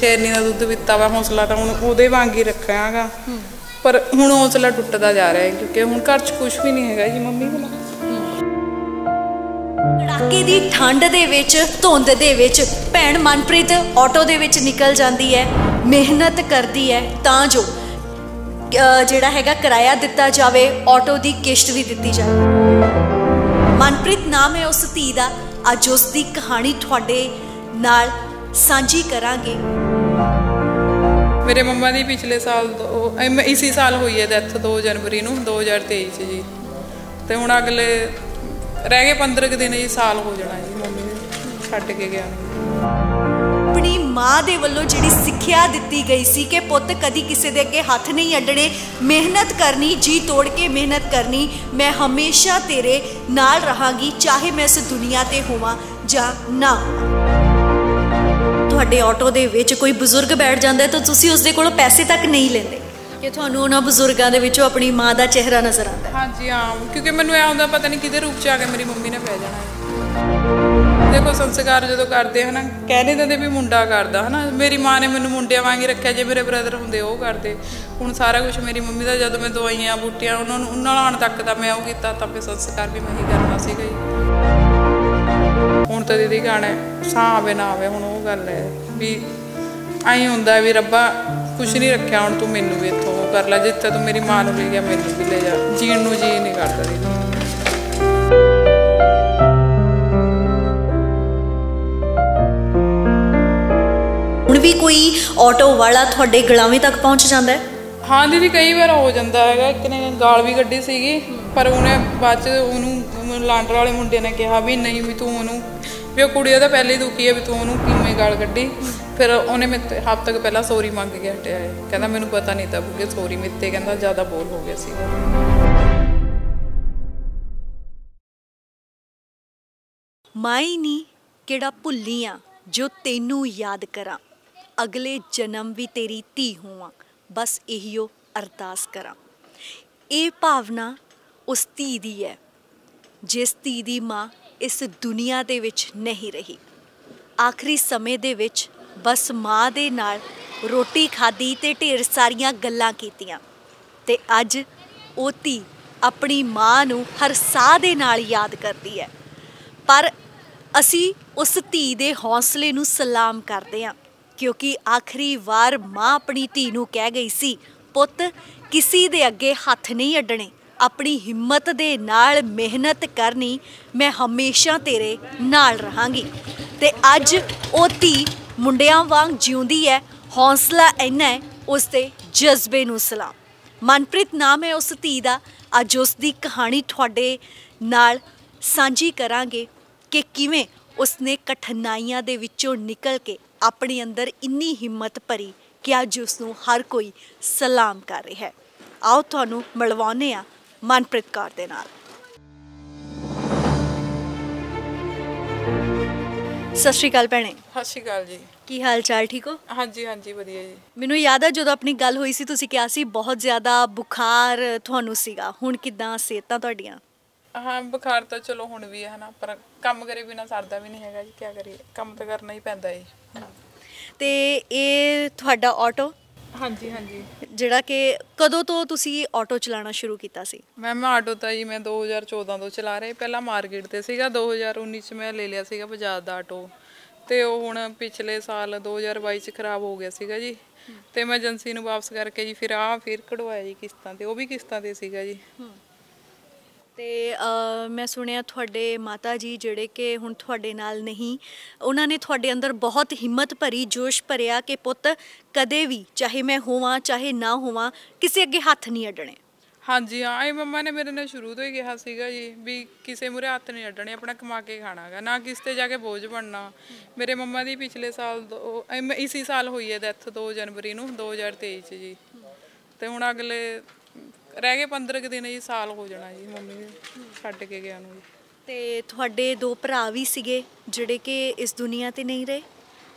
ਸ਼ੇਰਨੀ ਦਾ ਦੁੱਧ ਪੀਤਾ ਵਾ, ਹੌਸਲਾ ਤਾਂ ਹੁਣ ਉਹਦੇ ਵਾਂਗ ਹੀ ਰੱਖਾਂਗਾ ਪਰ ਹੁਣ ਹੌਸਲਾ ਟੁੱਟਦਾ ਜਾ ਰਿਹਾ ਹੈ, ਕਿਉਂਕਿ ਹੁਣ ਘਰ 'ਚ ਕੁਝ ਵੀ ਨਹੀਂ ਹੈਗਾ ਜੀ, ਮੰਮੀ ਕੋਲ ਕੜਾਕੇ ਦੀ ਠੰਡ ਦੇ ਵਿੱਚ, ਧੁੰਦ ਦੇ ਵਿੱਚ, ਭੈਣ ਮਨਪ੍ਰੀਤ ਆਟੋ ਦੇ ਵਿੱਚ ਨਿਕਲ ਜਾਂਦੀ ਹੈ, ਮਿਹਨਤ ਕਰਦੀ ਹੈ, ਤਾਂ ਜੋ ਜਿਹੜਾ ਹੈਗਾ ਕਿਰਾਇਆ ਦਿੱਤਾ ਜਾਵੇ, ਆਟੋ ਦੀ ਕਿਸ਼ਤ ਵੀ ਦਿੱਤੀ ਜਾਵੇ। ਮਨਪ੍ਰੀਤ ਨਾਮ ਹੈ ਉਸ ਧੀ ਦਾ, ਅੱਜ ਉਸ ਦੀ ਕਹਾਣੀ ਤੁਹਾਡੇ ਨਾਲ ਸਾਂਝੀ ਕਰਾਂਗੇ। ਮੇਰੇ ਮੰਮਾ ਦੀ ਪਿਛਲੇ ਸਾਲ ਦੋ- ਇਸੀ ਸਾਲ ਹੋਈ ਹੈ ਡੈਥ 2 ਜਨਵਰੀ ਨੂੰ 2023 ਚ ਜੀ। ਤੇ ਹੁਣ ਅਗਲੇ ਰਹਿ ਗਏ 15 ਕੁ ਦਿਨ ਜੀ ਸਾਲ ਹੋ ਜਾਣਾ ਜੀ ਮੰਮੀ ਦੇ ਛੱਡ ਕੇ ਗਿਆ। ਨੂੰ ਆਪਣੀ ਮਾਂ ਦੇ ਵੱਲੋਂ ਜਿਹੜੀ ਸਿੱਖਿਆ ਦਿੱਤੀ ਗਈ ਸੀ ਕਿ ਪੁੱਤ ਕਦੀ ਕਿਸੇ ਦੇ ਅੱਗੇ ਹੱਥ ਨਹੀਂ ਅੱਡਣੇ ਮਿਹਨਤ ਕਰਨੀ ਜੀ ਤੋੜ ਕੇ ਮਿਹਨਤ ਕਰਨੀ ਮੈਂ ਹਮੇਸ਼ਾ ਤੇਰੇ ਨਾਲ ਰਹਾਂਗੀ ਚਾਹੇ ਮੈਂ ਇਸ ਦੁਨੀਆ ਤੇ ਹੋਵਾਂ ਜਾਂ ਨਾ ਤੁਹਾਡੇ ਆਟੋ ਦੇ ਵਿੱਚ ਕੋਈ ਬਜ਼ੁਰਗ ਬੈਠ ਜਾਂਦਾ ਤਾਂ ਤੁਸੀਂ ਉਸ ਦੇ ਕੋਲੋਂ ਪੈਸੇ ਤੱਕ ਨਹੀਂ ਲੈਂਦੇ। ਕਿ ਤੁਹਾਨੂੰ ਉਹਨਾਂ ਬਜ਼ੁਰਗਾਂ ਦੇ ਵਿੱਚੋਂ ਆਪਣੀ ਮਾਂ ਦਾ ਚਿਹਰਾ ਨਜ਼ਰ ਆਉਂਦਾ ਹਾਂਜੀ, ਹਾਂ, ਕਿਉਂਕਿ ਮੈਨੂੰ ਇਹ ਹੁੰਦਾ, ਪਤਾ ਨਹੀਂ ਕਿਹਦੇ ਰੂਪ ਚ ਆ ਕੇ ਮੇਰੀ ਮੰਮੀ ਨੇ ਪੈ ਜਾਣਾ ਹੈ। ਦੇਖੋ, ਸੰਸਕਾਰ ਜਦੋਂ ਕਰਦੇ, ਹਨਾ, ਕਹਿ ਨਹੀਂ ਦਿੰਦੇ ਵੀ ਮੁੰਡਾ ਕਰਦਾ, ਹਨਾ। ਮੇਰੀ ਮਾਂ ਨੇ ਮੈਨੂੰ ਮੁੰਡਿਆਂ ਵਾਂਗ ਹੀ ਰੱਖਿਆ, ਜੇ ਮੇਰੇ ਬ੍ਰਦਰ ਹੁੰਦੇ, ਉਹ ਕਰਦੇ। ਹੁਣ ਸਾਰਾ ਕੁਝ ਮੇਰੀ ਮੰਮੀ ਦਾ, ਜਦੋਂ ਮੈਂ ਦਵਾਈਆਂ, ਬੂਟੀਆਂ, ਉਹਨਾਂ ਨੂੰ, ਉਹਨਾਂ ਨਾਲ ਆਉਣ ਤੱਕ ਤਾਂ ਮੈਂ ਉਹ ਕੀਤਾ, ਤਾਂ ਫਿਰ ਸੰਸਕਾਰ ਵੀ ਮੈਂ ਹੀ ਕਰਨਾ ਸੀਗਾ ਜੀ। ਹੁਣ ਤਾਂ ਦੀਦੀ ਗਾਣੇ ਸਾਹ ਆਵੇ ਨਾ ਆਵੇ ਹੁਣ ਉਹ ਗੱਲ ਹੈ ਵੀ ਐਂ ਹੁੰਦਾ ਵੀ ਰੱਬਾ ਕੁਛ ਨਹੀਂ ਰੱਖਿਆ ਹੁਣ ਤੂੰ ਮੈਨੂੰ ਵੀ ਇੱਥੋਂ ਉਹ ਕਰ ਲੈ ਜਿੱਥੇ ਤੂੰ ਮੇਰੀ ਮਾਂ ਨੂੰ ਲੈ ਗਿਆ ਮੈਨੂੰ ਵੀ ਲੈ ਜਾ ਜੀਣ ਨੂੰ ਜੀ ਨਹੀਂ ਕਰਦਾ ਦੀਦੀ। ਹੁਣ ਵੀ ਕੋਈ ਆਟੋ ਵਾਲਾ ਤੁਹਾਡੇ ਗਲਾਵੇਂ ਤੱਕ ਪਹੁੰਚ ਜਾਂਦਾ ਹੈ? ਹਾਂ ਦੀਦੀ ਕਈ ਵਾਰ ਹੋ ਜਾਂਦਾ ਹੈਗਾ ਇੱਕ ਨੇ ਗਾਲ ਵੀ ਕੱਢੀ ਸੀਗੀ ਪਰ ਉਹਨੇ ਬਾਅਦ ਚ ਉਹਨੂੰ ਲਾਂਡਰ ਵਾਲੇ ਮੁੰਡੇ ਨੇ ਕਿਹਾ ਵੀ ਨਹੀਂ ਵੀ ਤੂੰ ਉਹਨੂੰ ਵੀ ਉਹ ਕੁੜੀ ਉਹਦਾ ਪਹਿਲੇ ਦੁਖੀ ਹੈ ਵੀ ਤੂੰ ਉਹਨੂੰ ਕਿਵੇਂ ਗਾਲ ਕੱਢੀ। ਫਿਰ ਉਹਨੇ ਮੇਰੇ ਹਫ਼ਤੇ ਤੱਕ ਪਹਿਲਾਂ ਸੌਰੀ ਮੰਗ ਕੇ ਹਟਿਆ ਹੈ। ਕਹਿੰਦਾ ਮੈਨੂੰ ਪਤਾ ਨਹੀਂ ਤਾਂ ਕਿ ਸੌਰੀ ਮਿੱਤੇ ਕਹਿੰਦਾ ਜ਼ਿਆਦਾ ਬੋਲ ਹੋ ਗਿਆ ਸੀ। ਮਾਈ ਨੀ ਕਿਹੜਾ ਭੁੱਲੀਆਂ ਜੋ ਤੈਨੂੰ ਯਾਦ ਕਰਾਂ। ਅਗਲੇ ਜਨਮ ਵੀ ਤੇਰੀ ਧੀ ਹੋਵਾਂ, ਬਸ ਇਹੀਓ ਅਰਦਾਸ ਕਰਾਂ। ਇਹ ਭਾਵਨਾ ਉਸ ਧੀ ਦੀ ਹੈ। ਜਿਸ ਧੀ ਦੀ ਮਾਂ ਇਸ ਦੁਨੀਆ ਦੇ ਵਿੱਚ ਨਹੀਂ ਰਹੀ। ਆਖਰੀ ਸਮੇਂ ਦੇ ਵਿੱਚ ਬਸ ਮਾਂ ਦੇ ਨਾਲ ਰੋਟੀ ਖਾਧੀ ਤੇ ਢੇਰ ਸਾਰੀਆਂ ਗੱਲਾਂ ਕੀਤੀਆਂ। ਤੇ ਅੱਜ ਉਹ ਧੀ ਆਪਣੀ ਮਾਂ ਨੂੰ ਹਰ ਸਾਹ ਦੇ ਨਾਲ ਯਾਦ ਕਰਦੀ ਹੈ। ਪਰ ਅਸੀਂ ਉਸ ਧੀ ਦੇ ਹੌਸਲੇ ਨੂੰ ਸਲਾਮ ਕਰਦੇ ਹਾਂ, ਕਿਉਂਕਿ ਆਖਰੀ ਵਾਰ ਮਾਂ ਆਪਣੀ ਧੀ ਨੂੰ ਕਹਿ ਗਈ ਸੀ, ਪੁੱਤ, ਕਿਸੇ ਦੇ ਅੱਗੇ ਹੱਥ ਨਹੀਂ ਅੱਡਣੇ। ਆਪਣੀ ਹਿੰਮਤ ਦੇ ਨਾਲ ਮਿਹਨਤ ਕਰਨੀ ਮੈਂ ਹਮੇਸ਼ਾ ਤੇਰੇ ਨਾਲ ਰਹਾਂਗੀ। ਤੇ ਅੱਜ ਉਹ ਧੀ ਮੁੰਡਿਆਂ ਵਾਂਗ ਜਿਉਂਦੀ ਹੈ ਹੌਸਲਾ ਇੰਨਾ ਹੈ ਉਸ ਦੇ ਜਜ਼ਬੇ ਨੂੰ ਸਲਾਮ। ਮਨਪ੍ਰੀਤ ਨਾਮ ਹੈ ਉਸ ਧੀ ਦਾ। ਅੱਜ ਉਸ ਦੀ ਕਹਾਣੀ ਤੁਹਾਡੇ ਨਾਲ ਸਾਂਝੀ ਕਰਾਂਗੇ ਕਿ ਕਿਵੇਂ ਉਸਨੇ ਕਠਿਨਾਈਆਂ ਦੇ ਵਿੱਚੋਂ ਨਿਕਲ ਕੇ ਆਪਣੇ ਅੰਦਰ ਇੰਨੀ ਹਿੰਮਤ ਭਰੀ ਕਿ ਅੱਜ ਉਸ ਨੂੰ ਹਰ ਕੋਈ ਸਲਾਮ ਕਰ ਰਿਹਾ ਹੈ ਆਓ ਤੁਹਾਨੂੰ ਮਿਲਵਾਉਂਦੇ ਆ ਮਨਪ੍ਰੀਤ ਕੌਰ ਦੇ ਨਾਲ। ਸਤਿ ਸ਼੍ਰੀ ਅਕਾਲ ਭੈਣੇ। ਸਤਿ ਸ਼੍ਰੀ ਅਕਾਲ ਜੀ। ਕੀ ਹਾਲ ਚਾਲ ਠੀਕ ਹੋ? ਹਾਂਜੀ ਹਾਂਜੀ ਵਧੀਆ ਜੀ। ਮੈਨੂੰ ਯਾਦ ਹੈ ਜਦੋਂ ਆਪਣੀ ਗੱਲ ਹੋਈ ਸੀ ਤੁਸੀਂ ਕਿਹਾ ਸੀ ਬਹੁਤ ਜ਼ਿਆਦਾ ਬੁਖਾਰ ਤੁਹਾਨੂੰ ਸੀਗਾ। ਹੁਣ ਕਿਦਾਂ ਸਿਹਤਾਂ ਤੁਹਾਡੀਆਂ? ਹਾਂ ਬੁਖਾਰ ਤਾਂ ਚਲੋ ਹੁਣ ਵੀ ਹੈ ਹਨਾ ਪਰ ਕੰਮ ਕਰੇ ਬਿਨਾ ਸਰਦਾ ਵੀ ਨਹੀਂ ਹੈਗਾ ਜੀ। ਕੀ ਕਰੀਏ ਕੰਮ ਤਾਂ ਕਰਨਾ ਹੀ ਪੈਂਦਾ ਜੀ। ਤੇ ਇਹ ਤੁਹਾਡਾ ਆਟੋ ਹਾਂਜੀ ਹਾਂਜੀ। ਜਿਹੜਾ ਕਿ ਕਦੋਂ ਤੋਂ ਤੁਸੀਂ ਆਟੋ ਚਲਾਉਣਾ ਸ਼ੁਰੂ ਕੀਤਾ ਸੀ? ਮੈਮ ਆਟੋ ਤਾਂ ਜੀ ਮੈਂ 2014 ਤੋਂ ਚਲਾ ਰਿਹਾ। ਪਹਿਲਾਂ ਮਾਰਕੀਟ ਤੇ ਸੀਗਾ 2019 ਚ ਮੈਂ ਲੈ ਲਿਆ ਸੀਗਾ ਬਜਾਜ ਦਾ ਆਟੋ। ਤੇ ਉਹ ਹੁਣ ਪਿਛਲੇ ਸਾਲ 2022 ਚ ਖਰਾਬ ਹੋ ਗਿਆ ਸੀਗਾ ਜੀ। ਤੇ ਮੈਂ ਏਜੰਸੀ ਨੂੰ ਵਾਪਸ ਕਰਕੇ ਜੀ ਫਿਰ ਆ ਫਿਰ ਕਢਵਾਇਆ ਜੀ ਕਿਸ਼ਤਾਂ ਤੇ ਉਹ ਵੀ ਕਿਸ਼ਤਾਂ ਤੇ ਸੀਗਾ ਜੀ। ਤੇ ਮੈਂ ਸੁਣਿਆ ਤੁਹਾਡੇ ਮਾਤਾ ਜੀ ਜਿਹੜੇ ਕਿ ਹੁਣ ਤੁਹਾਡੇ ਨਾਲ ਨਹੀਂ, ਉਹਨਾਂ ਨੇ ਤੁਹਾਡੇ ਅੰਦਰ ਬਹੁਤ ਹਿੰਮਤ ਭਰੀ, ਜੋਸ਼ ਭਰਿਆ ਕਿ ਪੁੱਤ ਕਦੇ ਵੀ ਚਾਹੇ ਮੈਂ ਹੋਵਾਂ, ਚਾਹੇ ਨਾ ਹੋਵਾਂ, ਕਿਸੇ ਅੱਗੇ ਹੱਥ ਨਹੀਂ ਅੱਡਣੇ। ਹਾਂਜੀ, ਹਾਂ, ਇਹ ਮੰਮਾ ਨੇ ਮੇਰੇ ਨਾਲ ਸ਼ੁਰੂ ਤੋਂ ਹੀ ਕਿਹਾ ਸੀਗਾ ਜੀ ਵੀ ਕਿਸੇ ਮੂਰੇ ਹੱਥ ਨਹੀਂ ਅੱਡਣੇ, ਆਪਣਾ ਕਮਾ ਕੇ ਖਾਣਾਗਾ ਨਾ ਕਿਸ ਤੇ ਜਾ ਕੇ ਬੋਝ ਬਣਨਾ। ਮੇਰੇ ਮੰਮਾ ਦੀ ਪਿਛਲੇ ਸਾਲ ਦੋ- ਸਾਲ ਹੋਈ ਹੈ ਡੈਥ 2 ਜਨਵਰੀ ਨੂੰ 2023 ਚ ਜੀ। ਤੇ ਹੁਣ ਅਗਲੇ ਰਹਿ ਗਏ 15 ਕੁ ਦਿਨ ਜੀ ਸਾਲ ਹੋ ਜਾਣਾ ਜੀ ਮੰਮੀ ਛੱਡ ਕੇ ਗਿਆ ਨੂੰ ਜੀ। ਤੇ ਤੁਹਾਡੇ ਦੋ ਭਰਾ ਵੀ ਸੀਗੇ ਜਿਹੜੇ ਕਿ ਇਸ ਦੁਨੀਆ ਤੇ ਨਹੀਂ ਰਹੇ?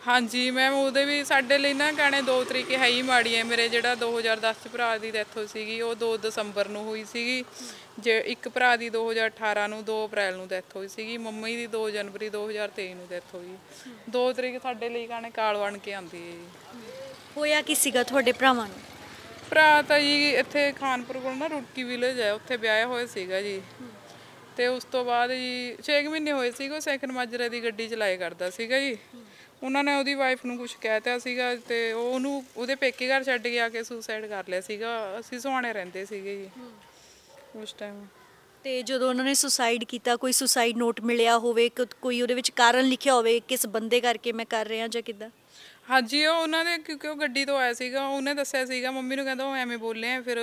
ਹਾਂਜੀ ਮੈਮ ਉਹਦੇ ਵੀ ਸਾਡੇ ਲਈ ਨਾ ਗਾਣੇ ਦੋ ਤਰੀਕੇ ਹੈ ਹੀ ਮਾੜੀ ਹੈ। ਮੇਰੇ ਜਿਹੜਾ 2010 ਚ ਭਰਾ ਦੀ ਡੈਥ ਹੋਈ ਸੀਗੀ ਉਹ 2 ਦਸੰਬਰ ਨੂੰ ਹੋਈ ਸੀਗੀ। ਜੇ ਇੱਕ ਭਰਾ ਦੀ 2018 ਨੂੰ 2 ਅਪ੍ਰੈਲ ਨੂੰ ਡੈਥ ਹੋਈ ਸੀਗੀ। ਮੰਮੀ ਦੀ 2 ਜਨਵਰੀ 2023 ਨੂੰ ਡੈਥ ਹੋਈ। ਦੋ ਤਰੀਕ ਸਾਡੇ ਲਈ ਗਾਣੇ ਕਾਲ ਬਣ ਕੇ ਆਉਂਦੀ ਹੈ ਜੀ। ਹੋਇਆ ਕੀ ਸੀਗਾ ਤੁਹਾਡੇ ਭਰਾਵਾਂ ਨੂੰ? ਭਰਾ ਤਾਂ ਜੀ ਇੱਥੇ ਖਾਨਪੁਰ ਕੋਲ ਨਾ ਰੁੜਕੀ ਵਿਲੇਜ ਹੈ, ਉੱਥੇ ਵਿਆਹਿਆ ਹੋਇਆ ਸੀਗਾ ਜੀ। ਤੇ ਉਸ ਤੋਂ ਬਾਅਦ ਜੀ 6 ਮਹੀਨੇ ਹੋਏ ਸੀਗੇ, ਉਹ ਸੈਕੰਡ ਮਾਜਰੇ ਦੀ ਗੱਡੀ ਚਲਾਏ ਕਰਦਾ ਸੀਗਾ ਜੀ। ਉਹਨਾਂ ਨੇ ਉਹਦੀ ਵਾਈਫ ਨੂੰ ਕੁਝ ਕਹਿਤਾ ਸੀਗਾ ਤੇ ਉਹ ਉਹਨੂੰ ਉਹਦੇ ਪੇਕੇ ਘਰ ਛੱਡ ਕੇ ਆ ਕੇ ਸੁਸਾਈਡ ਕਰ ਲਿਆ ਸੀਗਾ। ਅਸੀਂ ਸੁਹਾਣੇ ਰਹਿੰਦੇ ਸੀਗੇ ਜੀ ਉਸ ਟਾਈਮ ਤੇ ਜਦੋਂ ਉਹਨਾਂ ਨੇ ਸੁਸਾਈਡ ਕੀਤਾ, ਕੋਈ ਸੁਸਾਈਡ ਨੋਟ ਮਿਲਿਆ ਹੋਵੇ ਕੋਈ ਉਹਦੇ ਵਿੱਚ ਕਾਰਨ ਲਿਖਿਆ ਹੋਵੇ, ਕਿਸ ਬੰਦੇ ਕਰਕੇ ਮੈਂ ਕਰ ਰਿਹਾ ਜਾਂ ਕਿੱਦਾਂ? ਹਾਂਜੀ ਉਹ ਉਹਨਾਂ ਦੇ ਕਿਉਂਕਿ ਉਹ ਗੱਡੀ ਤੋਂ ਆਇਆ ਸੀਗਾ ਉਹਨੇ ਦੱਸਿਆ ਸੀਗਾ ਮੰਮੀ ਨੂੰ ਕਹਿੰਦਾ ਉਹ ਐਵੇਂ ਬੋਲੇ ਆ ਫਿਰ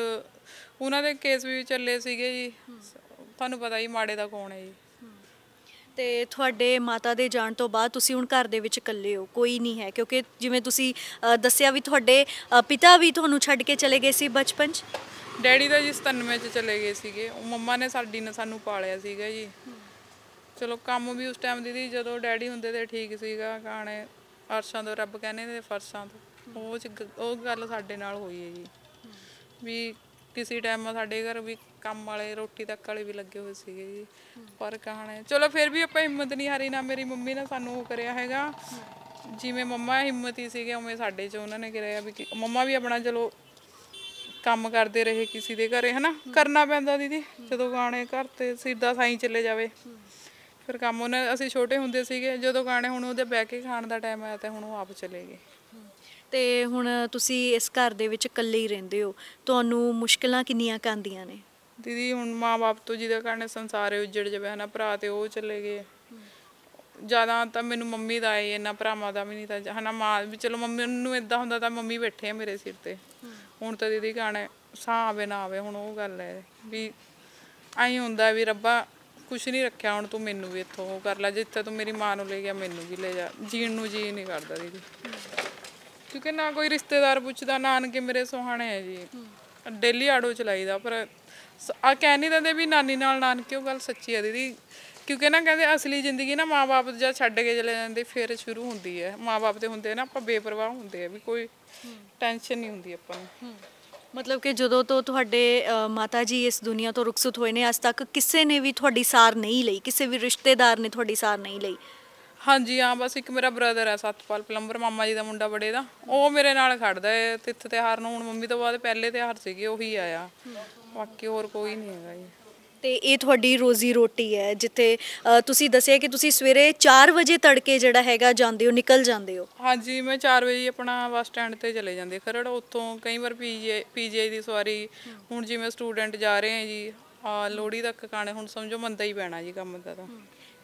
ਉਹਨਾਂ ਦੇ ਕੇਸ ਵੀ ਚੱਲੇ ਸੀਗੇ ਜੀ। ਤੁਹਾਨੂੰ ਪਤਾ ਹੀ ਮਾੜੇ ਦਾ ਕੌਣ ਹੈ ਜੀ। ਤੇ ਤੁਹਾਡੇ ਮਾਤਾ ਦੇ ਜਾਣ ਤੋਂ ਬਾਅਦ ਤੁਸੀਂ ਹੁਣ ਘਰ ਦੇ ਵਿੱਚ ਇਕੱਲੇ ਹੋ ਕੋਈ ਨਹੀਂ ਹੈ ਕਿਉਂਕਿ ਜਿਵੇਂ ਤੁਸੀਂ ਦੱਸਿਆ ਵੀ ਤੁਹਾਡੇ ਪਿਤਾ ਵੀ ਤੁਹਾਨੂੰ ਛੱਡ ਕੇ ਚਲੇ ਗਏ ਸੀ ਬਚਪਨ 'ਚ? ਡੈਡੀ ਤਾਂ ਜੀ 97 ਚ ਚਲੇ ਗਏ ਸੀਗੇ ਉਹ ਮੰਮਾ ਨੇ ਸਾਡੀ ਨੇ ਸਾਨੂੰ ਪਾਲਿਆ ਸੀਗਾ ਜੀ। ਚਲੋ ਕੰਮ ਵੀ ਉਸ ਟਾਈਮ ਦੀ ਜਦੋਂ ਡੈਡੀ ਹੁੰਦੇ ਤੇ ਠੀਕ ਸੀਗਾ ਗਾਣੇ ਅਰਸ਼ਾਂ ਤੋਂ, ਰੱਬ ਕਹਿੰਦੇ ਤੇ ਫਰਸ਼ਾਂ ਤੋਂ। ਉਹ ਚ ਗ- ਉਹ ਗੱਲ ਸਾਡੇ ਨਾਲ ਹੋਈ ਹੈ ਜੀ। ਵੀ ਕਿਸੇ ਟਾਈਮ ਸਾਡੇ ਘਰ ਵੀ ਕੰਮ ਵਾਲੇ, ਰੋਟੀ ਤੱਕ ਵਾਲੇ ਵੀ ਲੱਗੇ ਹੋਏ ਸੀਗੇ ਜੀ। ਪਰ ਕਹਾਣੇ, ਚਲੋ ਫਿਰ ਵੀ ਆਪਾਂ ਹਿੰਮਤ ਨਹੀਂ ਹਾਰੀ ਨਾ ਮੇਰੀ ਮੰਮੀ ਨੇ ਸਾਨੂੰ ਉਹ ਕਰਿਆ ਹੈਗਾ। ਜਿਵੇਂ ਮੰਮਾ ਹਿੰਮਤੀ ਸੀਗੇ, ਉਵੇਂ ਸਾਡੇ ਚ ਉਹਨਾਂ ਨੇ ਕਰਿਆ ਵੀ ਕਿ- ਮੰਮਾ ਵੀ ਆਪਣਾ ਚਲੋ ਕੰਮ ਕਰਦੇ ਰਹੇ ਕਿਸੇ ਦੇ ਘਰੇ, ਹਨਾ? ਕਰਨਾ ਪੈਂਦਾ ਦੀਦੀ। ਜਦੋਂ ਗਾਣੇ ਘਰ ਤੇ ਸਿੱਧਾ ਸਾਈ ਚਲੇ ਜਾਵੇ। ਫਿਰ ਕੰਮ ਉਹਨੇ ਅਸੀਂ ਛੋਟੇ ਹੁੰਦੇ ਸੀਗੇ ਜਦੋਂ ਗਾਣੇ ਹੁਣ ਉਹਦੇ ਬਹਿ ਕੇ ਖਾਣ ਦਾ ਟਾਈਮ ਆਇਆ ਤੇ ਹੁਣ ਉਹ ਆਪ ਚਲੇ ਗਏ। ਤੇ ਹੁਣ ਤੁਸੀਂ ਇਸ ਘਰ ਦੇ ਵਿੱਚ ਇਕੱਲੇ ਹੀ ਰਹਿੰਦੇ ਹੋ ਤੁਹਾਨੂੰ ਮੁਸ਼ਕਲਾਂ ਕਿੰਨੀਆਂ ਕੁ ਆਉਂਦੀਆਂ ਨੇ? ਦੀਦੀ ਹੁਣ ਮਾਂ-ਬਾਪ ਤੋਂ ਜਿਹਦੇ ਕਾਰਣੇ ਸੰਸਾਰ ਉੱਜੜ ਜਾਵੇ ਹਨਾ ਭਰਾ ਤੇ ਉਹ ਚਲੇ ਗਏ। ਜ਼ਿਆਦਾ ਤਾਂ ਮੈਨੂੰ ਮੰਮੀ ਦਾ ਹੈ ਇਹਨਾਂ ਭਰਾਵਾਂ ਦਾ ਵੀ ਨਹੀਂ ਤਾਂ ਹਨਾ ਮਾਂ ਵੀ ਚਲੋ ਮੰਮੀ ਨੂੰ ਇਦਾਂ ਹੁੰਦਾ ਤਾਂ ਮੰਮੀ ਬੈਠੇ ਆ ਮੇਰੇ ਸਿਰ ਤੇ। ਹੁਣ ਤਾਂ ਦੀਦੀ ਗਾਣੇ ਸਾਹ ਆਵੇ ਨਾ ਆਵੇ ਹੁਣ ਉਹ ਗੱਲ ਹੈ ਵੀ ਆਈ ਹੁੰਦਾ ਵੀ ਰੱਬਾ ਕੁਛ ਨਹੀਂ ਰੱਖਿਆ ਹੁਣ ਤੂੰ ਮੈਨੂੰ ਵੀ ਇੱਥੋਂ ਉਹ ਕਰ ਲੈ ਜਿੱਥੇ ਤੂੰ ਮੇਰੀ ਮਾਂ ਨੂੰ ਲੈ ਗਿਆ ਮੈਨੂੰ ਵੀ ਲੈ ਜਾ। ਜੀਣ ਨੂੰ ਜੀ ਨਹੀਂ ਕਰਦਾ ਦੀਦੀ। ਕਿਉਂਕਿ ਨਾ ਕੋਈ ਰਿਸ਼ਤੇਦਾਰ ਪੁੱਛਦਾ ਨਾਨਕੇ ਮੇਰੇ ਸੁਹਾਣੇ ਹੈ ਜੀ। ਡੇਲੀ ਆੜੋ ਚਲਾਈਦਾ ਪਰ ਆ ਕਹਿ ਨਹੀਂ ਦਿੰਦੇ ਵੀ ਨਾਨੀ ਨਾਲ ਨਾਨਕੇ ਉਹ ਗੱਲ ਸੱਚੀ ਹੈ ਦੀਦੀ। ਕਿਉਂਕਿ ਨਾ ਕਹਿੰਦੇ ਅਸਲੀ ਜ਼ਿੰਦਗੀ ਨਾ ਮਾਪੇ ਜਦ ਛੱਡ ਕੇ ਚਲੇ ਜਾਂਦੇ ਫਿਰ ਸ਼ੁਰੂ ਹੁੰਦੀ ਹੈ। ਮਾਪੇ ਤੇ ਹੁੰਦੇ ਨਾ ਆਪਾਂ ਬੇਪਰਵਾਹ ਹੁੰਦੇ ਆ ਵੀ ਕੋਈ ਟੈਨਸ਼ਨ ਨਹੀਂ ਹੁੰਦੀ ਆਪਾਂ ਨੂੰ। ਮਤਲਬ ਕਿ ਜਦੋਂ ਤੋਂ ਤੁਹਾਡੇ ਮਾਤਾ ਜੀ ਇਸ ਦੁਨੀਆ ਤੋਂ ਰੁਖਸਤ ਹੋਏ ਨੇ, ਅੱਜ ਤੱਕ ਕਿਸੇ ਨੇ ਵੀ ਤੁਹਾਡੀ ਸਾਰ ਨਹੀਂ ਲਈ, ਕਿਸੇ ਵੀ ਰਿਸ਼ਤੇਦਾਰ ਨੇ ਤੁਹਾਡੀ ਸਾਰ ਨਹੀਂ ਲਈ। ਹਾਂਜੀ, ਹਾਂ, ਬਸ ਇੱਕ ਮੇਰਾ ਬ੍ਰਦਰ ਹੈ ਸਤਪਾਲ ਪਲੰਬਰ, ਮਾਮਾ ਜੀ ਦਾ ਮੁੰਡਾ ਬੜੇ ਦਾ। ਉਹ ਮੇਰੇ ਨਾਲ ਖੜਦਾ ਹੈ ਤਿੱਥ ਤਿਉਹਾਰ ਨੂੰ, ਹੁਣ ਮੰਮੀ ਤੋਂ ਬਾਅਦ ਪਹਿਲੇ ਤਿਉਹਾਰ ਸੀਗੇ, ਉਹੀ ਆਇਆ। ਬਾਕੀ ਹੋਰ ਕੋਈ ਨਹੀਂ ਹੈਗਾ ਜੀ। ਤੇ ਇਹ ਤੁਹਾਡੀ ਰੋਜ਼ੀ ਰੋਟੀ ਹੈ ਜਿੱਥੇ ਅ, ਤੁਸੀਂ ਦੱਸਿਆ ਕਿ ਤੁਸੀਂ ਸਵੇਰੇ 4 ਵਜੇ ਤੜਕੇ ਜਿਹੜਾ ਹੈਗਾ ਜਾਂਦੇ ਹੋ ਨਿਕਲ ਜਾਂਦੇ ਹੋ। ਹਾਂਜੀ ਮੈਂ 4 ਵਜੇ ਆਪਣਾ ਬੱਸ ਸਟੈਂਡ ਤੇ ਚਲੇ ਜਾਂਦੇ ਖਰੜ ਉੱਥੋਂ ਕਈ ਵਾਰ ਪੀਜੀ ਦੀ ਸਵਾਰੀ ਹੁਣ ਜਿਵੇਂ ਸਟੂਡੈਂਟ ਜਾ ਰਹੇ ਆ ਜੀ ਆ ਲੋੜੀ ਤੱਕ ਕਾਣੇ ਹੁਣ ਸਮਝੋ ਮੰਦਾ ਹੀ ਪੈਣਾ ਜੀ ਕੰਮ ਦਾ ਤਾਂ।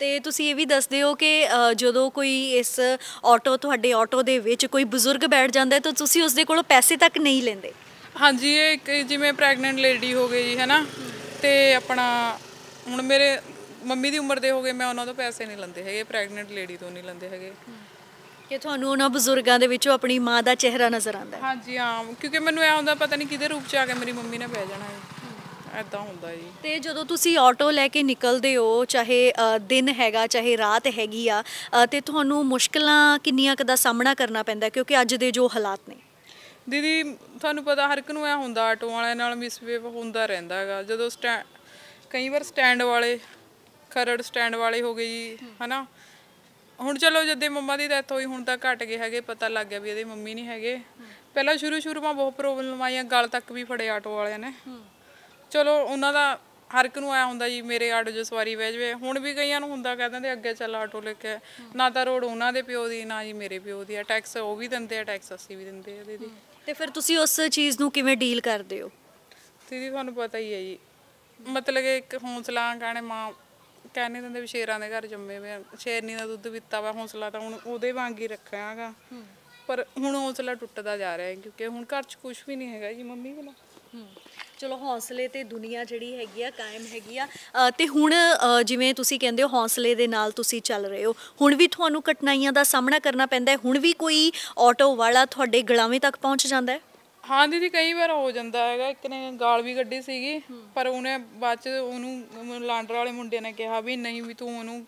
ਤੇ ਤੁਸੀਂ ਇਹ ਵੀ ਦੱਸਦੇ ਹੋ ਕਿ ਅ, ਜਦੋਂ ਕੋਈ ਇਸ ਆਟੋ ਤੁਹਾਡੇ ਆਟੋ ਦੇ ਵਿੱਚ ਕੋਈ ਬਜ਼ੁਰਗ ਬੈਠ ਜਾਂਦਾ ਹੈ ਤਾਂ ਤੁਸੀਂ ਉਸ ਦੇ ਕੋਲੋਂ ਪੈਸੇ ਤੱਕ ਨਹੀਂ ਲੈਂਦੇ। ਹਾਂਜੀ ਇਹ ਇੱਕ ਜਿਵੇਂ ਪ੍ਰੈਗਨੈਂਟ ਲੇਡੀ ਹੋ ਗਈ ਜੀ ਹੈਨਾ ਤੇ ਆਪਣਾ ਹੁਣ ਮੇਰੇ ਮੰਮੀ ਦੀ ਉਮਰ ਦੇ ਹੋ ਗਏ ਮੈਂ ਉਹਨਾਂ ਤੋਂ ਪੈਸੇ ਨਹੀਂ ਲੈਂਦੇ ਹੈਗੇ ਪ੍ਰੈਗਨੈਂਟ ਲੇਡੀ ਤੋਂ ਨਹੀਂ ਲੈਂਦੇ ਹੈਗੇ। ਕਿ ਤੁਹਾਨੂੰ ਉਹਨਾਂ ਬਜ਼ੁਰਗਾਂ ਦੇ ਵਿੱਚੋਂ ਆਪਣੀ ਮਾਂ ਦਾ ਚਿਹਰਾ ਨਜ਼ਰ ਆਉਂਦਾ ਹੈ? ਹਾਂਜੀ ਹਾਂ ਕਿਉਂਕਿ ਮੈਨੂੰ ਐ ਹੁੰਦਾ ਪਤਾ ਨਹੀਂ ਕਿਹਦੇ ਰੂਪ ਚ ਆ ਕੇ ਮੇਰੀ ਮੰਮੀ ਨੇ ਪੈ ਜਾਣਾ ਹੈ। ਐਦਾਂ ਹੁੰਦਾ ਜੀ। ਤੇ ਜਦੋਂ ਤੁਸੀਂ ਆਟੋ ਲੈ ਕੇ ਨਿਕਲਦੇ ਹੋ ਚਾਹੇ ਦਿਨ ਹੈਗਾ ਚਾਹੇ ਰਾਤ ਹੈਗੀ ਆ ਤੇ ਤੁਹਾਨੂੰ ਮੁਸ਼ਕਲਾਂ ਕਿੰਨੀਆਂ ਕੁ ਦਾ ਸਾਹਮਣਾ ਕਰਨਾ ਪੈਂਦਾ? ਕਿਉਂਕਿ ਅੱਜ ਦੇ ਜੋ ਹਾਲਾਤ ਨੇ। ਦੀਦੀ ਤੁਹਾਨੂੰ ਪਤਾ ਹਰ ਇੱਕ ਨੂੰ ਐ ਹੁੰਦਾ ਆਟੋ ਵਾਲਿਆਂ ਨਾਲ ਮਿਸਬੀਹੇਵ ਹੁੰਦਾ ਰਹਿੰਦਾ ਹੈਗਾ। ਜਦੋਂ ਸਟੈਂਡ ਕਈ ਵਾਰ ਸਟੈਂਡ ਵਾਲੇ ਖਰੜ ਸਟੈਂਡ ਵਾਲੇ ਹੋ ਗਏ ਜੀ ਹਨਾ? ਹੁਣ ਚਲੋ ਜਦੇ ਮੰਮਾ ਦੀ ਡੈਥ ਹੋਈ ਹੁਣ ਤਾਂ ਘਟ ਗਏ ਹੈਗੇ ਪਤਾ ਲੱਗ ਗਿਆ ਵੀ ਇਹਦੇ ਮੰਮੀ ਨਹੀਂ ਹੈਗੇ। ਪਹਿਲਾਂ ਸ਼ੁਰੂ ਸ਼ੁਰੂ ਮਾ ਬਹੁਤ ਪ੍ਰੋਬਲਮ ਆਈਆਂ ਗਲ ਤੱਕ ਵੀ ਫੜੇ ਆਟੋ ਵਾਲਿਆਂ ਨੇ। ਚਲੋ ਉਹਨਾਂ ਦਾ ਹਰ ਇੱਕ ਨੂੰ ਆਇਆ ਹੁੰਦਾ ਜੀ ਮੇਰੇ ਆਟੋ 'ਚ ਸਵਾਰੀ ਬਹਿ ਜਾਵੇ। ਹੁਣ ਵੀ ਕਈਆਂ ਨੂੰ ਹੁੰਦਾ ਕਹਿ ਦਿੰਦੇ ਅੱਗੇ ਚੱਲ ਆਟੋ ਲੈ ਕੇ। ਨਾ ਤਾਂ ਰੋਡ ਉਹਨਾਂ ਦੇ ਪਿਓ ਦੀ ਨਾ ਜੀ ਮੇਰੇ ਪਿਓ ਦੀ ਆ। ਟੈਕਸ ਉਹ ਵੀ ਦਿੰਦੇ ਆ ਟੈਕਸ ਅਸੀਂ ਵੀ ਦਿੰਦੇ ਆ ਦੀਦੀ। ਤੇ ਫਿਰ ਤੁਸੀਂ ਉਸ ਚੀਜ਼ ਨੂੰ ਕਿਵੇਂ ਡੀਲ ਕਰਦੇ ਹੋ? ਦੀਦੀ ਤੁਹਾਨੂੰ ਪਤਾ ਹੀ ਹੈ ਜੀ। ਮਤਲਬ ਕਿ ਇੱਕ ਹੌਸਲਾ ਕਾਣੇ ਮਾਂ ਕਹਿੰਦੇ ਦਿੰਦੇ ਵੀ ਸ਼ੇਰਾਂ ਦੇ ਘਰ ਜੰਮੇ ਵੇ। ਸ਼ੇਰਨੀ ਦਾ ਦੁੱਧ ਪੀਤਾ ਵਾ ਹੌਸਲਾ ਤਾਂ ਹੁਣ ਉਹਦੇ ਵਾਂਗ ਹੀ ਰੱਖਿਆ ਹੈਗਾ। ਪਰ ਹੁਣ ਹੌਸਲਾ ਟੁੱਟਦਾ ਜਾ ਰਿਹਾ ਹੈ ਕਿਉਂਕਿ ਹੁਣ ਘਰ 'ਚ ਕੁਝ ਵੀ ਨਹੀਂ ਹੈਗਾ ਜੀ ਮੰਮੀ ਕੋਲ। ਚਲੋ ਹੌਸਲੇ ਤੇ ਦੁਨੀਆ ਜਿਹੜੀ ਹੈਗੀ ਆ ਕਾਇਮ ਹੈਗੀ ਆ। ਅ, ਤੇ ਹੁਣ ਜਿਵੇਂ ਤੁਸੀਂ ਕਹਿੰਦੇ ਹੋ ਹੌਸਲੇ ਦੇ ਨਾਲ ਤੁਸੀਂ ਚੱਲ ਰਹੇ ਹੋ। ਹੁਣ ਵੀ ਤੁਹਾਨੂੰ ਕਠਿਨਾਈਆਂ ਦਾ ਸਾਹਮਣਾ ਕਰਨਾ ਪੈਂਦਾ ਹੈ। ਹੁਣ ਵੀ ਕੋਈ ਆਟੋ ਵਾਲਾ ਤੁਹਾਡੇ ਗਲਾਵੇਂ ਤੱਕ ਪਹੁੰਚ ਜਾਂਦਾ ਹੈ? ਹਾਂ ਦੀਦੀ ਕਈ ਵਾਰ ਹੋ ਜਾਂਦਾ ਹੈਗਾ ਇੱਕ ਨੇ ਗਾਲ ਵੀ ਕੱਢੀ ਸੀਗੀ ਪਰ ਉਹਨੇ ਬਾਅਦ ਚ ਉਹਨੂੰ ਲਾਂਡਰ ਵਾਲੇ ਮੁੰਡੇ ਨੇ ਕਿਹਾ ਵੀ ਨਹੀਂ ਵੀ ਤੂੰ ਉਹਨੂੰ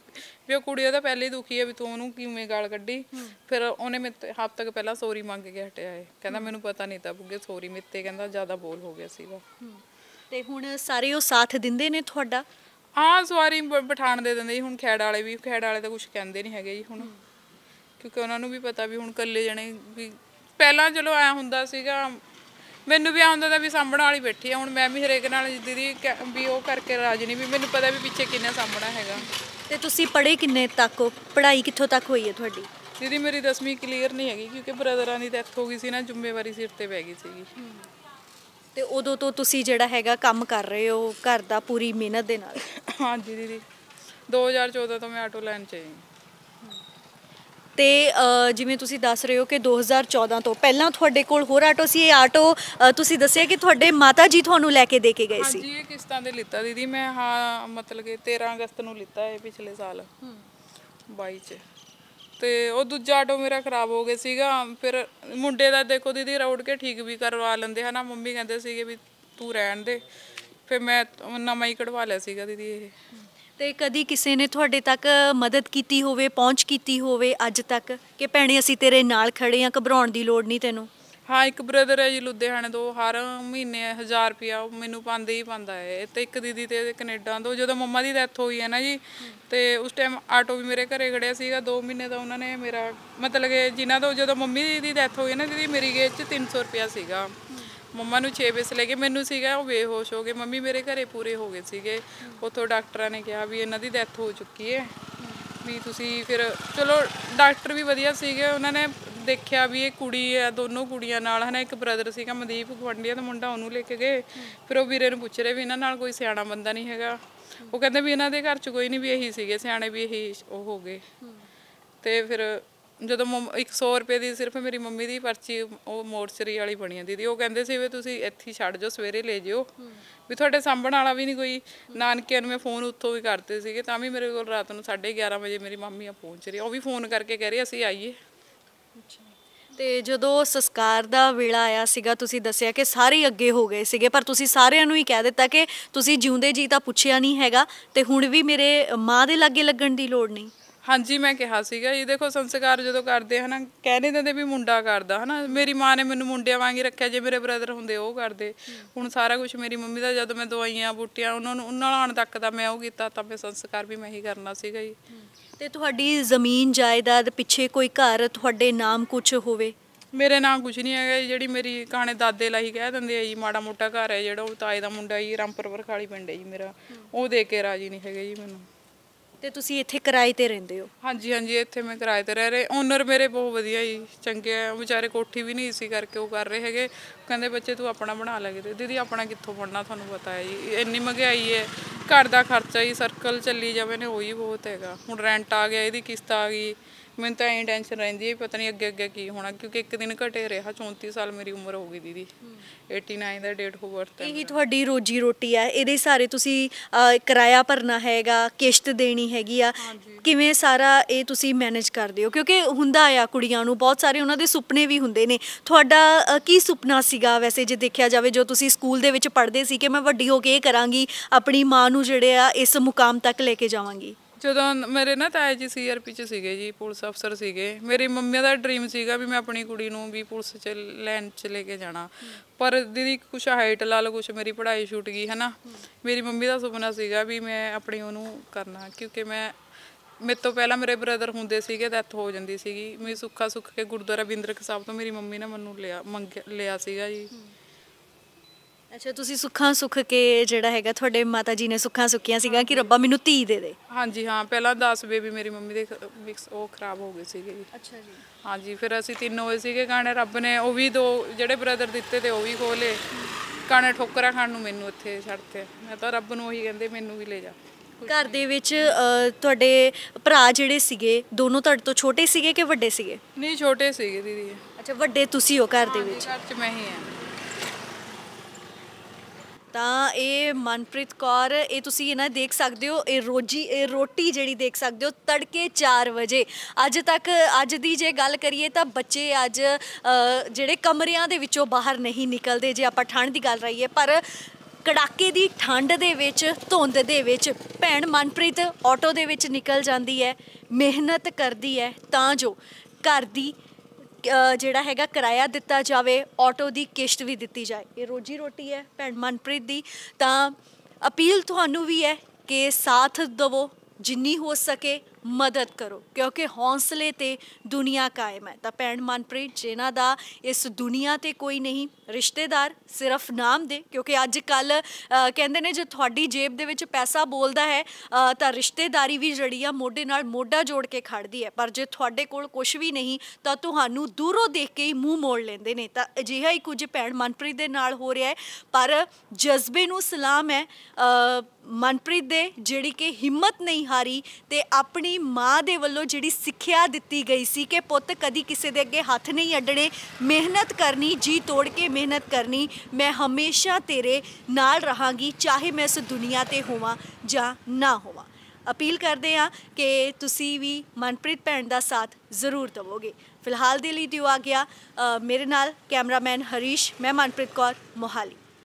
ਵੀ ਉਹ ਕੁੜੀ ਉਹਦਾ ਪਹਿਲੇ ਹੀ ਦੁਖੀ ਹੈ ਵੀ ਤੂੰ ਉਹਨੂੰ ਕਿਵੇਂ ਗਾਲ ਕੱਢੀ। ਫਿਰ ਉਹਨੇ ਮੇਰੇ ਹਫ਼ਤੇ ਤੱਕ ਪਹਿਲਾਂ ਸੌਰੀ ਮੰਗ ਕੇ ਹਟਿਆ ਹੈ ਕਹਿੰਦਾ ਮੈਨੂੰ ਪਤਾ ਨਹੀਂ ਤਾਂ ਬੁੱਗੇ ਸੌਰੀ ਮਿੱਤੇ ਕਹਿੰਦਾ ਜ਼ਿਆਦਾ ਬੋਲ ਹੋ ਗਿਆ ਸੀਗਾ। ਤੇ ਹੁਣ ਸਾਰੇ ਉਹ ਸਾਥ ਦਿੰਦੇ ਨੇ ਤੁਹਾਡਾ? ਹਾਂ ਸਵਾਰੀ ਬਿਠਾਣ ਦੇ ਦਿੰਦੇ ਜੀ ਹੁਣ ਖੈੜ ਵਾਲੇ ਵੀ ਖੈੜ ਵਾਲੇ ਤਾਂ ਕੁਝ ਕਹਿੰਦੇ ਨਹੀਂ ਹੈਗੇ ਜੀ ਹੁਣ। ਕਿਉਂਕਿ ਉਹਨਾਂ ਨੂੰ ਵੀ ਪਤਾ ਵੀ ਹੁਣ ਇਕੱਲੇ ਜਣੇ ਵੀ ਪਹਿਲਾਂ ਚਲੋ ਐ ਹੁੰਦਾ ਸੀਗਾ ਮੈਨੂੰ ਵੀ ਆ ਹੁੰਦਾ ਤਾਂ ਵੀ ਸਾਂਭਣ ਵਾਲੀ ਬੈਠੀ ਆ ਹੁਣ ਮੈਂ ਵੀ ਹਰੇਕ ਨਾਲ ਦੀਦੀ ਵੀ ਉਹ ਕਰਕੇ ਰਾਜੀ ਨਹੀਂ ਵੀ ਮੈਨੂੰ ਪਤਾ ਵੀ ਪਿੱਛੇ ਕਿੰਨਾ ਸਾਂਭਣਾ ਹੈਗਾ। ਤੇ ਤੁਸੀਂ ਪੜ੍ਹੇ ਕਿੰਨੇ ਤੱਕ? ਹੋ ਪੜ੍ਹਾਈ ਕਿੱਥੋਂ ਤੱਕ ਹੋਈ ਹੈ ਤੁਹਾਡੀ? ਦੀਦੀ ਮੇਰੀ 10ਵੀਂ ਕਲੀਅਰ ਨਹੀਂ ਹੈਗੀ ਕਿਉਂਕਿ ਬ੍ਰਦਰਾਂ ਦੀ ਡੈਥ ਹੋ ਗਈ ਸੀ ਨਾ ਜ਼ਿੰਮੇਵਾਰੀ ਸਿਰ ਤੇ ਪੈ ਗਈ ਸੀਗੀ। ਤੇ ਉਦੋਂ ਤੋਂ ਤੁਸੀਂ ਜਿਹੜਾ ਹੈਗਾ ਕੰਮ ਕਰ ਰਹੇ ਹੋ ਘਰ ਦਾ ਪੂਰੀ ਮਿਹਨਤ ਦੇ ਨਾਲ? ਹਾਂਜੀ ਦੀਦੀ 2014 ਤੋਂ ਮੈਂ ਆਟੋ ਲਾਈਨ ਚ ਆਈ। ਤੇ ਜਿਵੇਂ ਤੁਸੀਂ ਦੱਸ ਰਹੇ ਹੋ ਕਿ 2014 ਤੋਂ ਪਹਿਲਾਂ ਤੁਹਾਡੇ ਕੋਲ ਹੋਰ ਆਟੋ ਸੀ ਇਹ ਆਟੋ ਤੁਸੀਂ ਦੱਸਿਆ ਕਿ ਤੁਹਾਡੇ ਮਾਤਾ ਜੀ ਤੁਹਾਨੂੰ ਲੈ ਕੇ ਦੇ ਕੇ ਗਏ ਸੀ। ਹਾਂਜੀ ਇਹ ਕਿਸ਼ਤਾਂ ਤੇ ਲਿੱਤਾ ਦੀਦੀ ਮੈਂ ਹਾਂ ਮਤਲਬ ਕਿ 13 ਅਗਸਤ ਨੂੰ ਲਿੱਤਾ ਹੈ ਪਿਛਲੇ ਸਾਲ। 22 ਚ। ਤੇ ਉਹ ਦੂਜਾ ਆਟੋ ਮੇਰਾ ਖਰਾਬ ਹੋ ਗਿਆ ਸੀਗਾ ਫਿਰ ਮੁੰਡੇ ਦਾ ਦੇਖੋ ਦੀਦੀ ਰੋੜ ਕੇ ਠੀਕ ਵੀ ਕਰਵਾ ਲੈਂਦੇ ਹਨਾ? ਮੰਮੀ ਕਹਿੰਦੇ ਸੀਗੇ ਵੀ ਤੂੰ ਰਹਿਣ ਦੇ। ਫਿਰ ਮੈਂ ਨਵਾਂ ਹੀ ਕਢਵਾ ਲਿਆ ਸੀਗਾ ਦੀਦੀ ਇਹ। ਤੇ ਕਦੀ ਕਿਸੇ ਨੇ ਤੁਹਾਡੇ ਤੱਕ ਮਦਦ ਕੀਤੀ ਹੋਵੇ, ਪਹੁੰਚ ਕੀਤੀ ਹੋਵੇ ਅੱਜ ਤੱਕ? ਕਿ ਭੈਣੇ, ਅਸੀਂ ਤੇਰੇ ਨਾਲ ਖੜੇ ਆ, ਘਬਰਾਉਣ ਦੀ ਲੋੜ ਨਹੀਂ ਤੈਨੂੰ। ਹਾਂ, ਇੱਕ ਬ੍ਰਦਰ ਹੈ ਜੀ ਲੁਧਿਆਣੇ ਤੋਂ, ਹਰ ਮਹੀਨੇ 1000 ਰੁਪਿਆ ਮੈਨੂੰ ਪਾਉਂਦੇ ਹੀ ਪਾਉਂਦਾ ਹੈ। ਤੇ ਇੱਕ ਦੀਦੀ ਤੇ ਕੈਨੇਡਾ ਤੋਂ, ਜਦੋਂ ਮੰਮਾ ਦੀ ਡੈਥ ਹੋਈ ਹੈ ਨਾ ਜੀ, ਤੇ ਉਸ ਟਾਈਮ ਆਟੋ ਵੀ ਮੇਰੇ ਘਰੇ ਖੜਿਆ ਸੀਗਾ 2 ਮਹੀਨੇ ਦਾ ਉਹਨਾਂ ਨੇ ਮੇਰਾ, ਮਤਲਬ ਕਿ ਜਿਨ੍ਹਾਂ ਤੋਂ ਜਦੋਂ ਮੰਮੀ ਦੀ ਡੈਥ ਹੋਈ ਹੈ ਨਾ ਦੀਦੀ, ਮੇਰੀ ਗੇਜ 'ਚ 300 ਰੁਪਿਆ ਸੀਗਾ। ਮੰਮਾ ਨੂੰ 6 ਵਜੇ ਲੈ ਕੇ ਮੈਨੂੰ ਸੀਗਾ, ਉਹ ਬੇਹੋਸ਼ ਹੋ ਗਏ। ਮੰਮੀ ਮੇਰੇ ਘਰੇ ਪੂਰੇ ਹੋ ਗਏ ਸੀਗੇ। ਉੱਥੋਂ ਡਾਕਟਰਾਂ ਨੇ ਕਿਹਾ ਵੀ ਇਹਨਾਂ ਦੀ ਡੈਥ ਹੋ ਚੁੱਕੀ ਹੈ। ਵੀ ਤੁਸੀਂ ਫਿਰ, ਚਲੋ, ਡਾਕਟਰ ਵੀ ਵਧੀਆ ਸੀਗੇ। ਉਹਨਾਂ ਨੇ ਦੇਖਿਆ ਵੀ ਇਹ ਕੁੜੀ ਹੈ, ਦੋਨੋਂ ਕੁੜੀਆਂ ਨਾਲ। ਹਨਾ, ਇੱਕ ਬ੍ਰਦਰ ਸੀਗਾ, ਮਨਦੀਪ ਗਵੰਡੀਆ ਦਾ ਮੁੰਡਾ, ਉਹਨੂੰ ਲੈ ਕੇ ਗਏ। ਫਿਰ ਉਹ ਵੀਰੇ ਨੂੰ ਪੁੱਛ ਰਹੇ ਵੀ ਇਹਨਾਂ ਨਾਲ ਕੋਈ ਸਿਆਣਾ ਬੰਦਾ ਨਹੀਂ ਹੈਗਾ। ਉਹ ਕਹਿੰਦੇ ਵੀ ਇਹਨਾਂ ਦੇ ਘਰ 'ਚ ਕੋਈ ਨਹੀਂ, ਵੀ ਇਹੀ ਸੀਗੇ। ਸਿਆਣੇ ਵੀ ਇਹੀ ਉਹ ਹੋ ਗਏ। ਤੇ ਫਿਰ ਜਦੋਂ ਇੱਕ 100 ਰੁਪਏ ਦੀ ਸਿਰਫ ਮੇਰੀ ਮੰਮੀ ਦੀ ਪਰਚੀ, ਉਹ ਮੋਰਚਰੀ ਵਾਲੀ ਬਣੀ ਆ ਦੀਦੀ। ਉਹ ਕਹਿੰਦੇ ਸੀ ਵੀ ਤੁਸੀਂ ਇੱਥੇ ਛੱਡ ਜਾਓ, ਸਵੇਰੇ ਲੈ ਜਿਓ। ਵੀ ਤੁਹਾਡੇ ਸਾਂਭਣ ਵਾਲਾ ਵੀ ਨਹੀਂ ਕੋਈ। ਨਾਨਕਿਆਂ ਨੂੰ ਮੈਂ ਫੋਨ ਉੱਥੋਂ ਵੀ ਕਰਦੇ ਸੀਗੇ, ਤਾਂ ਵੀ ਮੇਰੇ ਕੋਲ ਰਾਤ ਨੂੰ 11:30 ਵਜੇ ਮੇਰੀ ਮੰਮੀ ਆ ਪਹੁੰਚ ਰਹੀ ਉਹ ਵੀ ਫੋਨ ਕਰਕੇ ਕਹਿ ਰਹੀ ਅਸੀਂ ਆਈਏ। ਤੇ ਜਦੋਂ ਸੰਸਕਾਰ ਦਾ ਵੇਲਾ ਆਇਆ ਸੀਗਾ, ਤੁਸੀਂ ਦੱਸਿਆ ਕਿ ਸਾਰੇ ਅੱਗੇ ਹੋ ਗਏ ਸੀਗੇ, ਪਰ ਤੁਸੀਂ ਸਾਰਿਆਂ ਨੂੰ ਹੀ ਕਹਿ ਦਿੱਤਾ ਕਿ ਤੁਸੀਂ ਜਿਉਂਦੇ ਜੀ ਤਾਂ ਪੁੱਛਿਆ ਨਹੀਂ ਹੈਗਾ, ਤੇ ਹੁਣ ਵੀ ਮੇਰੇ ਮਾਂ ਦੇ ਲਾਗੇ ਲੱਗਣ ਦੀ ਲੋੜ ਨਹੀਂ। ਹਾਂਜੀ ਮੈਂ ਕਿਹਾ ਸੀਗਾ ਇਹ ਦੇਖੋ ਸੰਸਕਾਰ ਜਦੋਂ ਕਰਦੇ ਹਨਾ ਕਹਿ ਨਹੀਂ ਦਿੰਦੇ ਵੀ ਮੁੰਡਾ ਕਰਦਾ ਹਨਾ। ਮੇਰੀ ਮਾਂ ਨੇ ਮੈਨੂੰ ਮੁੰਡਿਆਂ ਵਾਂਗ ਹੀ ਰੱਖਿਆ ਜੇ ਮੇਰੇ ਬ੍ਰਦਰ ਹੁੰਦੇ ਉਹ ਕਰਦੇ। ਹੁਣ ਸਾਰਾ ਕੁਝ ਮੇਰੀ ਮੰਮੀ ਦਾ ਜਦੋਂ ਮੈਂ ਦਵਾਈਆਂ ਬੂਟੀਆਂ ਉਹਨਾਂ ਨੂੰ ਉਹਨਾਂ ਨਾਲ ਆਉਣ ਤੱਕ ਤਾਂ ਮੈਂ ਉਹ ਕੀਤਾ ਤਾਂ ਮੈਂ ਸੰਸਕਾਰ ਵੀ ਮੈਂ ਹੀ ਕਰਨਾ ਸੀਗਾ ਜੀ। ਤੇ ਤੁਹਾਡੀ ਜ਼ਮੀਨ ਜਾਇਦਾਦ ਪਿੱਛੇ ਕੋਈ ਘਰ ਤੁਹਾਡੇ ਨਾਮ ਕੁਝ ਹੋਵੇ? ਮੇਰੇ ਨਾਲ ਕੁਝ ਨਹੀਂ ਹੈਗਾ ਜਿਹੜੀ ਮੇਰੀ ਕਹਾਣੇ ਦਾਦੇ ਲਾਈ ਕਹਿ ਦਿੰਦੇ ਆ ਜੀ ਮਾੜਾ ਮੋਟਾ ਘਰ ਹੈ ਜਿਹੜਾ ਉਹ ਤਾਏ ਦਾ ਮੁੰਡਾ ਜੀ ਰਾਮਪੁਰ ਵਰਖਾਲੀ ਪਿੰਡ ਹੈ ਜੀ ਮੇਰਾ। ਉਹ ਦੇ ਕੇ ਰਾਜੀ ਨਹੀਂ ਹੈਗੇ ਜੀ ਮੈਨੂੰ। ਤੇ ਤੁਸੀਂ ਇੱਥੇ ਕਿਰਾਏ ਤੇ ਰਹਿੰਦੇ ਹੋ? ਹਾਂਜੀ ਹਾਂਜੀ, ਇੱਥੇ ਮੈਂ ਕਿਰਾਏ ਤੇ ਰਹਿ ਰਹੇ। ਓਨਰ ਮੇਰੇ ਬਹੁਤ ਵਧੀਆ ਜੀ, ਚੰਗੇ ਆ। ਵਿਚਾਰੇ ਕੋਠੀ ਵੀ ਨਹੀਂ ਸੀ ਕਰਕੇ ਉਹ ਕਰ ਰਹੇ ਹੈਗੇ। ਕਹਿੰਦੇ, ਬੱਚੇ, ਤੂੰ ਆਪਣਾ ਬਣਾ ਲੈ ਕਿਤੇ। ਦੀਦੀ, ਆਪਣਾ ਕਿੱਥੋਂ ਬਣਨਾ ਤੁਹਾਨੂੰ ਪਤਾ ਹੈ ਜੀ। ਇੰਨੀ ਮਹਿੰਗਾਈ ਹੈ। ਘਰ ਦਾ ਖਰਚਾ ਹੀ ਸਰਕਲ ਚੱਲੀ ਜਾਵੇ ਨੇ, ਉਹੀ ਬਹੁਤ ਹੈਗਾ। ਹੁਣ ਰੈਂਟ ਆ ਗਿਆ, ਇਹਦੀ ਕਿਸ਼ਤ ਆ ਗਈ। ਮੈਨੂੰ ਤਾਂ ਐਂ ਟੈਨਸ਼ਨ ਰਹਿੰਦੀ ਹੈ ਪਤਾ ਨਹੀਂ ਅੱਗੇ ਅੱਗੇ ਕੀ ਹੋਣਾ ਕਿਉਂਕਿ ਇੱਕ ਦਿਨ ਘਟੇ ਰਿਹਾ 34 ਸਾਲ ਮੇਰੀ ਉਮਰ ਹੋ ਗਈ ਦੀਦੀ। 89 ਦਾ ਡੇਟ ਹੈ ਇਹੀ ਤੁਹਾਡੀ ਰੋਜੀ ਰੋਟੀ ਆ ਇਹਦੇ ਸਾਰੇ ਤੁਸੀਂ ਕਿਰਾਇਆ ਭਰਨਾ ਹੈਗਾ ਕਿਸ਼ਤ ਦੇਣੀ ਹੈਗੀ ਆ। ਕਿਵੇਂ ਸਾਰਾ ਇਹ ਤੁਸੀਂ ਮੈਨੇਜ ਕਰਦੇ ਹੋ? ਕਿਉਂਕਿ ਹੁੰਦਾ ਆ ਕੁੜੀਆਂ ਨੂੰ ਬਹੁਤ ਸਾਰੇ ਉਹਨਾਂ ਦੇ ਸੁਪਨੇ ਵੀ ਹੁੰਦੇ ਨੇ। ਤੁਹਾਡਾ ਕੀ ਸੁਪਨਾ ਸੀਗਾ ਵੈਸੇ ਜੇ ਦੇਖਿਆ ਜਾਵੇ ਜੋ ਤੁਸੀਂ ਸਕੂਲ ਦੇ ਵਿੱਚ ਪੜ੍ਹਦੇ ਸੀ ਕਿ ਮੈਂ ਵੱਡੀ ਹੋ ਕੇ ਇਹ ਕਰਾਂਗੀ ਆਪਣੀ ਮਾਂ ਨੂੰ ਜਿਹੜੇ ਆ ਇਸ ਮੁਕਾਮ ਤੱਕ ਲੈ ਕੇ ਜਾਵਾਂਗੀ? ਜਦੋਂ ਮੇਰੇ ਨਾ ਤਾਏ ਜੀ ਸੀਆਰਪੀ ਚ ਸੀਗੇ ਜੀ, ਪੁਲਿਸ ਅਫਸਰ ਸੀਗੇ, ਮੇਰੀ ਮੰਮੀ ਦਾ ਡ੍ਰੀਮ ਸੀਗਾ ਵੀ ਮੈਂ ਆਪਣੀ ਕੁੜੀ ਨੂੰ ਵੀ ਪੁਲਿਸ ਚ ਲੈਣ ਚ ਲੈ ਕੇ ਜਾਣਾ। ਪਰ ਦੀਦੀ ਕੁਛ ਹਾਈਟ ਲਾ ਲਓ, ਕੁਛ ਮੇਰੀ ਪੜ੍ਹਾਈ ਛੁੱਟ ਗਈ, ਹਨਾ? ਮੇਰੀ ਮੰਮੀ ਦਾ ਸੁਪਨਾ ਸੀਗਾ ਵੀ ਮੈਂ ਆਪਣੀ ਉਹਨੂੰ ਕਰਨਾ, ਕਿਉਂਕਿ ਮੈਂ, ਮੇਰੇ ਤੋਂ ਪਹਿਲਾਂ ਮੇਰੇ ਬ੍ਰਦਰ ਹੁੰਦੇ ਸੀਗੇ ਡੈਥ ਹੋ ਜਾਂਦੀ ਸੀਗੀ। ਮੈਂ ਸੁੱਖਾ ਸੁੱਖ ਕੇ ਗੁਰਦੁਆਰਾ ਬਿੰਦਰਕ ਸਾਹਿਬ ਤੋਂ ਮੇਰੀ ਮੰਮੀ ਨੇ ਮੈਨੂੰ ਲਿਆ ਮੰਗ ਲਿਆ ਸੀਗਾ ਜੀ। ਅੱਛਾ ਤੁਸੀਂ ਸੁੱਖਾਂ ਸੁੱਖ ਕੇ ਜਿਹੜਾ ਹੈਗਾ ਤੁਹਾਡੇ ਮਾਤਾ ਜੀ ਨੇ ਸੁੱਖਾਂ ਸੁੱਕੀਆਂ ਸੀਗਾ ਕਿ ਰੱਬਾ ਮੈਨੂੰ ਧੀ ਦੇ ਦੇ? ਹਾਂਜੀ ਹਾਂ ਪਹਿਲਾਂ 10 ਬੇਬੀ ਮੇਰੀ ਮੰਮੀ ਦੇ ਖ- ਵੀ ਉਹ ਖਰਾਬ ਹੋ ਗਏ ਸੀਗੇ ਜੀ। ਅੱਛਾ ਜੀ। ਹਾਂਜੀ ਫਿਰ ਅਸੀਂ ਤਿੰਨ ਹੋਏ ਸੀਗੇ ਗਾਣੇ ਰੱਬ ਨੇ ਉਹ ਵੀ ਦੋ ਜਿਹੜੇ ਬ੍ਰਦਰ ਦਿੱਤੇ ਤੇ ਉਹ ਵੀ ਖੋਲੇ ਗਾਣੇ ਠੋਕਰਾਂ ਖਾਣ ਨੂੰ ਮੈਨੂੰ ਇੱਥੇ ਛੱਡਤੇ ਮੈਂ ਤਾਂ ਰੱਬ ਨੂੰ ਉਹੀ ਕਹਿੰਦੇ ਮੈਨੂੰ ਵੀ ਲੈ ਜਾ। ਘਰ ਦੇ ਵਿੱਚ ਤੁਹਾਡੇ ਭਰਾ ਜਿਹੜੇ ਸੀਗੇ ਦੋਨੋਂ ਤੁਹਾਡੇ ਤੋਂ ਛੋਟੇ ਸੀਗੇ ਕਿ ਵੱਡੇ ਸੀਗੇ? ਨਹੀਂ ਛੋਟੇ ਸੀਗੇ ਦੀਦੀ। ਅੱਛਾ ਵੱਡੇ ਤੁਸੀਂ ਹੋ ਘਰ ਦੇ ਵਿੱਚ? ਘਰ 'ਚ ਮੈਂ ਹੀ ਆ ਤਾਂ ਇਹ ਮਨਪ੍ਰੀਤ ਕੌਰ, ਇਹ ਤੁਸੀਂ ਇਹਨਾਂ ਦੇਖ ਸਕਦੇ ਹੋ, ਇਹ ਰੋਜੀ, ਇਹ ਰੋਟੀ ਜਿਹੜੀ ਦੇਖ ਸਕਦੇ ਹੋ, ਤੜਕੇ 4 ਵਜੇ। ਅੱਜ ਤੱਕ, ਅੱਜ ਦੀ ਜੇ ਗੱਲ ਕਰੀਏ ਤਾਂ ਬੱਚੇ ਅੱਜ ਜਿਹੜੇ ਕਮਰਿਆਂ ਦੇ ਵਿੱਚੋਂ ਬਾਹਰ ਨਹੀਂ ਨਿਕਲਦੇ, ਜੇ ਆਪਾਂ ਠੰਡ ਦੀ ਗੱਲ ਰਹੀਏ, ਪਰ ਕੜਾਕੇ ਦੀ ਠੰਡ ਦੇ ਵਿੱਚ, ਧੁੰਦ ਦੇ ਵਿੱਚ ਭੈਣ ਮਨਪ੍ਰੀਤ ਆਟੋ ਦੇ ਵਿੱਚ ਨਿਕਲ ਜਾਂਦੀ ਹੈ, ਮਿਹਨਤ ਕਰਦੀ ਹੈ, ਤਾਂ ਜੋ ਘਰ ਦੀ ਜਿਹੜਾ ਹੈਗਾ ਕਿਰਾਇਆ ਦਿੱਤਾ ਜਾਵੇ ਆਟੋ ਦੀ ਕਿਸ਼ਤ ਵੀ ਦਿੱਤੀ ਜਾਏ। ਇਹ ਰੋਜੀ ਰੋਟੀ ਹੈ, ਭੈਣ ਮਨਪ੍ਰੀਤ ਦੀ। ਤਾਂ ਅਪੀਲ ਤੁਹਾਨੂੰ ਵੀ ਹੈ ਕਿ ਸਾਥ ਦਵੋ, ਜਿੰਨੀ ਹੋ ਸਕੇ ਮਦਦ ਕਰੋ, ਕਿਉਂਕਿ ਹੌਸਲੇ ਤੇ ਦੁਨੀਆ ਕਾਇਮ ਹੈ। ਤਾਂ ਭੈਣ ਮਨਪ੍ਰੀਤ, ਜਿਨ੍ਹਾਂ ਦਾ ਇਸ ਦੁਨੀਆ ਤੇ ਕੋਈ ਨਹੀਂ, ਰਿਸ਼ਤੇਦਾਰ ਸਿਰਫ ਨਾਮ ਦੇ, ਕਿਉਂਕਿ ਅੱਜ ਕੱਲ ਕਹਿੰਦੇ ਨੇ ਜੇ ਤੁਹਾਡੀ ਜੇਬ ਦੇ ਵਿੱਚ ਪੈਸਾ ਬੋਲਦਾ ਹੈ ਤਾਂ ਰਿਸ਼ਤੇਦਾਰੀ ਵੀ ਜਿਹੜੀ ਆ ਮੋਢੇ ਨਾਲ ਮੋਢਾ ਜੋੜ ਕੇ ਖੜਦੀ ਹੈ। ਪਰ ਜੇ ਤੁਹਾਡੇ ਕੋਲ ਕੁਝ ਵੀ ਨਹੀਂ, ਤਾਂ ਤੁਹਾਨੂੰ ਦੂਰੋਂ ਦੇਖ ਕੇ ਹੀ ਮੂੰਹ ਮੋੜ ਲੈਂਦੇ ਨੇ। ਤਾਂ ਅਜਿਹਾ ਹੀ ਕੁਝ ਭੈਣ ਮਨਪ੍ਰੀਤ ਦੇ ਨਾਲ ਹੋ ਰਿਹਾ ਹੈ। ਪਰ ਜਜ਼ਬੇ ਨੂੰ ਸਲਾਮ ਹੈ ਮਨਪ੍ਰੀਤ ਦੇ, ਜਿਹੜੀ ਕਿ ਹਿੰਮਤ ਨਹੀਂ ਹਾਰੀ ਤੇ ਆਪਣੀ ਮਾਂ ਦੇ ਵੱਲੋਂ ਜਿਹੜੀ ਸਿੱਖਿਆ ਦਿੱਤੀ ਗਈ ਸੀ ਕਿ ਪੁੱਤ ਕਦੀ ਕਿਸੇ ਦੇ ਅੱਗੇ ਹੱਥ ਨਹੀਂ ਅੱਡਣੇ, ਮਿਹਨਤ ਕਰਨੀ, ਜੀ ਤੋੜ ਕੇ ਮਿਹਨਤ ਕਰਨੀ, ਮੈਂ ਹਮੇਸ਼ਾ ਤੇਰੇ ਨਾਲ ਰਹਾਂਗੀ, ਚਾਹੇ ਮੈਂ ਇਸ ਦੁਨੀਆ ਤੇ ਹੋਵਾਂ ਜਾਂ ਨਾ ਹੋਵਾਂ। ਅਪੀਲ ਕਰਦੇ ਹਾਂ ਕਿ ਤੁਸੀਂ ਵੀ ਮਨਪ੍ਰੀਤ ਭੈਣ ਦਾ ਸਾਥ ਜ਼ਰੂਰ ਦੇਵੋਗੇ। ਫਿਲਹਾਲ ਦੇ ਲਈ ਦਿਓ ਆ ਗਿਆ ਮੇਰੇ ਨਾਲ ਕੈਮਰਾਮੈਨ ਹਰੀਸ਼, ਮੈਂ ਮਨਪ੍ਰੀਤ ਕੌਰ, ਮੋਹਾਲੀ।